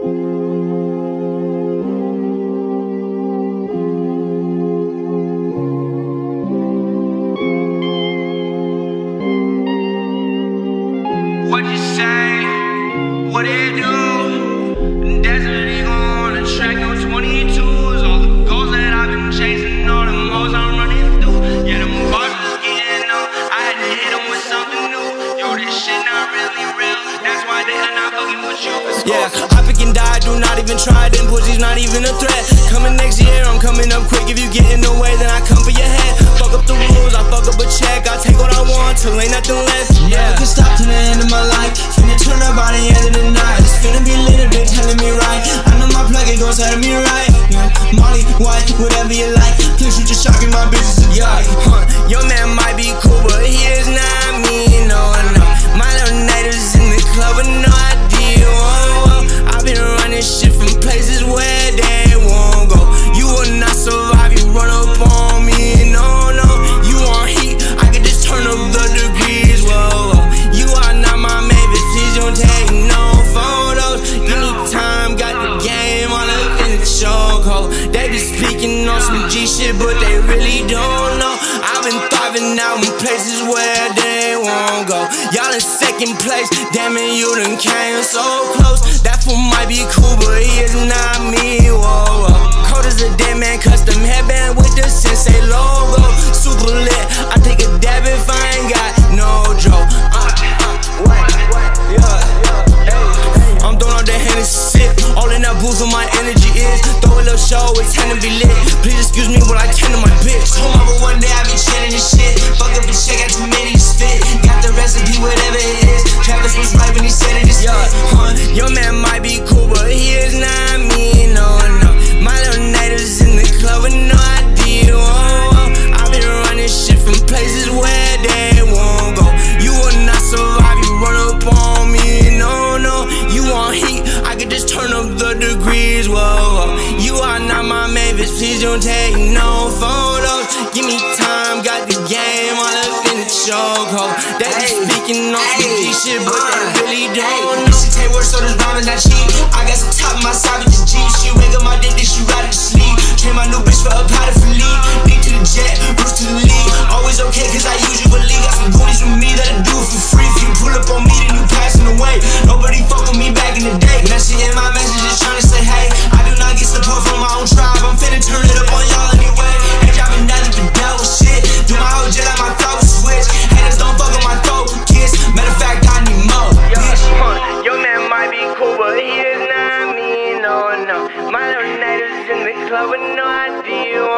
What you say? What it do? Desert Eagle on the track, no 22s. All the goals that I've been chasing, all the moles I'm running through. Yeah, them bars was getting old. I had to hit them with something new. Yo, this shit not really real. Yeah, I pick and die, do not even try. Them pussies not even a threat. Coming next year, I'm coming up quick. If you get on some G shit, but they really don't know. I've been thriving out in places where they won't go. Y'all in second place, damn it, you done came so close. That fool might be cool, but he is not me. Whoa, whoa. Cold as a dead man, custom headband with the Sensai logo. Super lit, I take a dab if I ain't got no joke. Uh, uh, what, what, yeah, yeah, hey. I'm throwing out that Hennessy. All in that booth where my energy a little show, it's time to be lit. Please excuse me while I tend to my bitch. Home over one day, I be chillin' and shit. Fuck up a check, got too many to spit. Got the recipe, whatever it is. Travis was right when he said it, it's Yeah, huh, your man might be cool, but he is not me. No, no. My little natives in the club with no idea. Oh, oh. oh. I've been running shit from places where they just turn up the degrees. Whoa. You are not my mavis, please don't take no photos. Give me time, got the game all up in the chokehold. They be speaking on some shit, but they uh, really don't know. She take words, so this rhyme is not cheap. I got some top of my side with no idea.